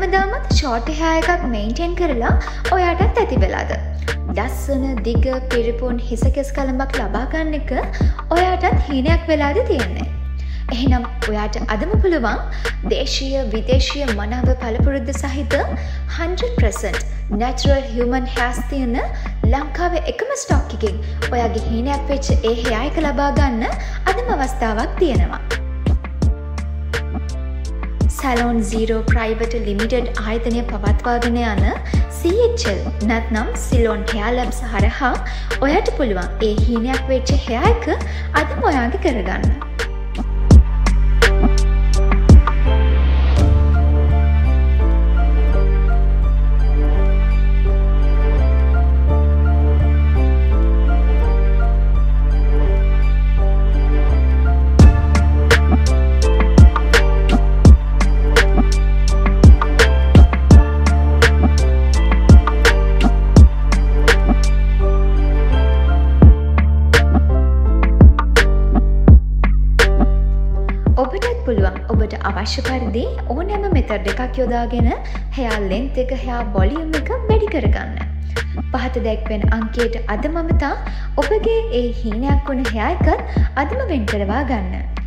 Short හෑ එකක් මෙයින්ටෙන් කරලා ඔයාටත් ඇති වෙලාද. ලස්සන දිග පිරිපුන් හිසකෙස් කළඹක් ලබාගන්න එක ඔයාටත් හීනයක් වෙලාද තියෙන්නේ. එහෙනම් ඔයාට අදම පුළුවන් දේශීය විදේශය මනාව පලපුරුද්ධ සහිත 100% නැචරල් හමන් හැස් තියන ලංකාව එකම ස්ටොක්කිකින් ඔයාගේ හීනයක් වෙච්ච ඒ හයායක ලබාගන්න අදම අවස්ථාවක් තියෙනවා. සැලෝන් සීරෝ ප්‍රයිවට ලිමිටඩ් ආයතනය පවත්වාගෙන යන CHL නැත්නම් සිලෝන් හයාලබ්ස් හරහා ඔයට පුළුවන් ඒ හීනයක් වෙච්ච හයායක අදම ඔයාගේ කරගන්න. පුළුවන් ඔබට අවශ්‍ය පරිදි ඕනෑම මෙතඩ් එකක් යොදාගෙන හයා ලෙන්ත එක හයා බොලියම් එක වැඩි කරගන්න. පහත දැක්වෙන අංකයට අද මමතා ඔබගේ ඒ හීනයක් වුණ හයා එකත් අදම වෙන් කරවා ගන්න.